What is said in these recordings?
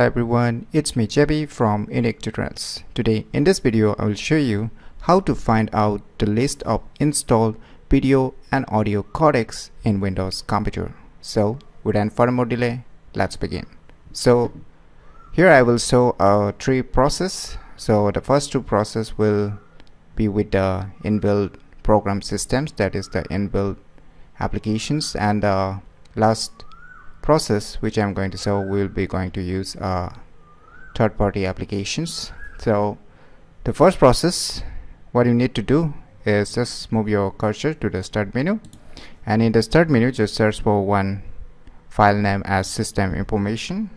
Hello everyone, it's me Jebi from Unique Tutorials. Today in this video I will show you how to find out the list of installed video and audio codecs in Windows computer. So without further more delay, let's begin. So here I will show a three process. So the first two process will be with the inbuilt program systems that is the inbuilt applications and the last process which I'm going to show we'll be going to use uh, third-party applications. So the first process what you need to do is just move your cursor to the start menu. And in the start menu just search for one file name as system information.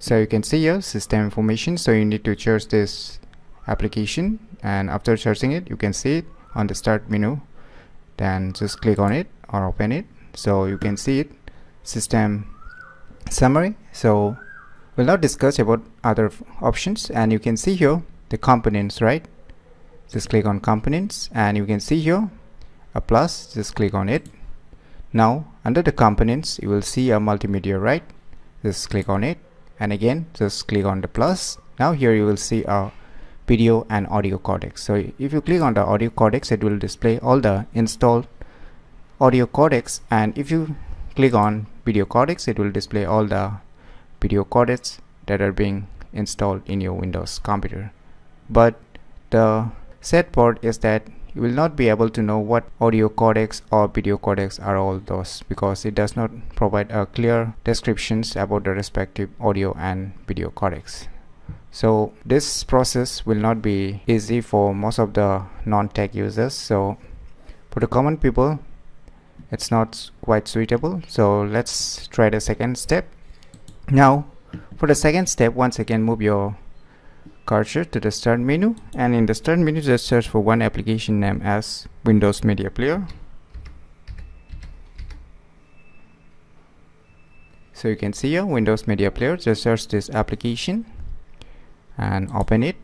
So you can see here system information. So you need to search this application. And after searching it you can see it on the start menu then just click on it or open it. So you can see it system summary. So we'll now discuss about other options. And you can see here the components right? Just click on components. And you can see here a plus just click on it. Now under the components you will see a multimedia right? Just click on it. And again just click on the plus. Now here you will see a video and audio codecs. So if you click on the audio codecs it will display all the installed audio codecs. And if you click on video codecs it will display all the video codecs that are being installed in your Windows computer. But the sad part is that you will not be able to know what audio codecs or video codecs are all those because it does not provide a clear descriptions about the respective audio and video codecs so this process will not be easy for most of the non-tech users. So for the common people it's not quite suitable. So let's try the second step. Now for the second step once again move your cursor to the start menu. And in the start menu just search for one application name as Windows Media Player. So you can see here Windows Media Player just search this application and open it.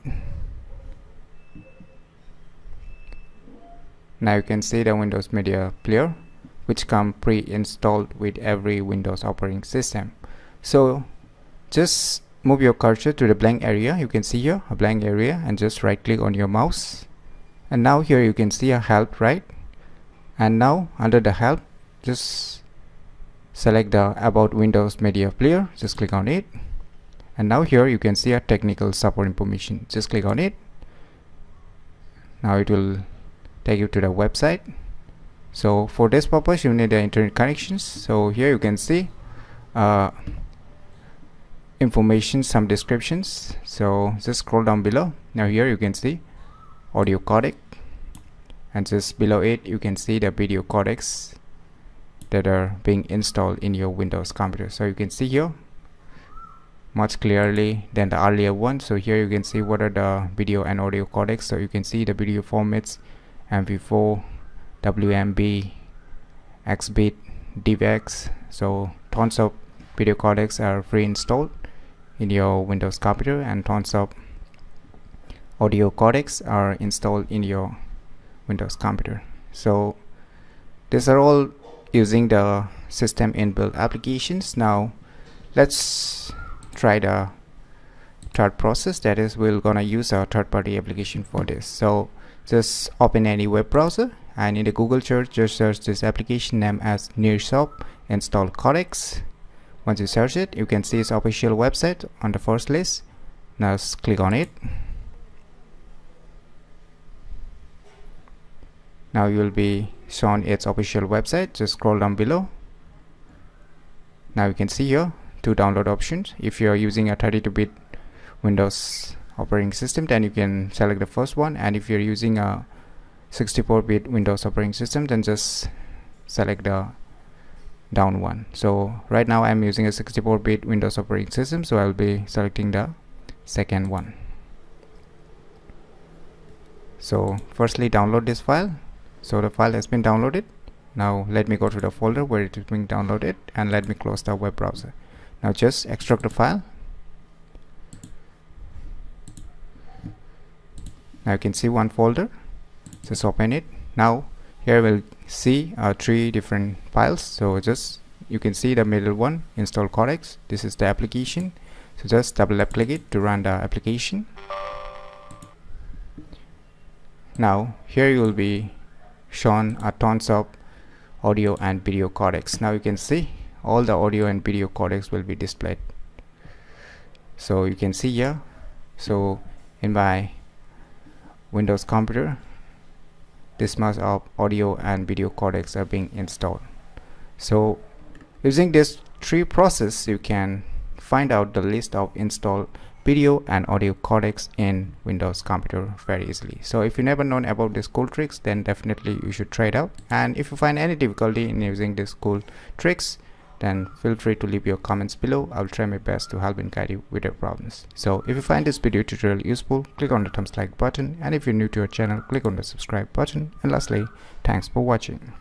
Now you can see the Windows Media Player which come pre-installed with every Windows operating system. So just move your cursor to the blank area. You can see here a blank area and just right click on your mouse. And now here you can see a help right? And now under the help just select the about Windows Media Player. Just click on it and now here you can see a technical support information. Just click on it. Now it will take you to the website. So for this purpose you need the internet connections. So here you can see uh, information some descriptions. So just scroll down below. Now here you can see audio codec. And just below it you can see the video codecs that are being installed in your Windows computer. So you can see here much clearly than the earlier one. So here you can see what are the video and audio codecs. So you can see the video formats mp4 wmv xbit DivX. So tons of video codecs are pre-installed in your windows computer and tons of audio codecs are installed in your windows computer. So these are all using the system inbuilt applications. Now let's try the third process that is we're gonna use a third-party application for this. So just open any web browser and in the Google search just search this application name as NirSoft install Codex. Once you search it you can see its official website on the first list. Now just click on it. Now you will be shown its official website. Just scroll down below. Now you can see here two download options. If you're using a 32-bit Windows operating system then you can select the first one. And if you're using a 64-bit Windows operating system then just select the down one. So right now I'm using a 64-bit Windows operating system so I'll be selecting the second one. So firstly download this file. So the file has been downloaded. Now let me go to the folder where it is being downloaded and let me close the web browser now just extract the file. Now you can see one folder. Just open it. Now here we'll see uh, three different files. So just you can see the middle one install codecs this is the application. So just double left click it to run the application. Now here you will be shown a tons of audio and video codecs now you can see all the audio and video codecs will be displayed. So you can see here. So in my Windows computer this much of audio and video codecs are being installed. So using this three process you can find out the list of installed video and audio codecs in Windows computer very easily. So if you never known about this cool tricks then definitely you should try it out. And if you find any difficulty in using this cool tricks then feel free to leave your comments below. I'll try my best to help and guide you with your problems. So if you find this video tutorial useful click on the thumbs like button. And if you're new to our channel click on the subscribe button. And lastly thanks for watching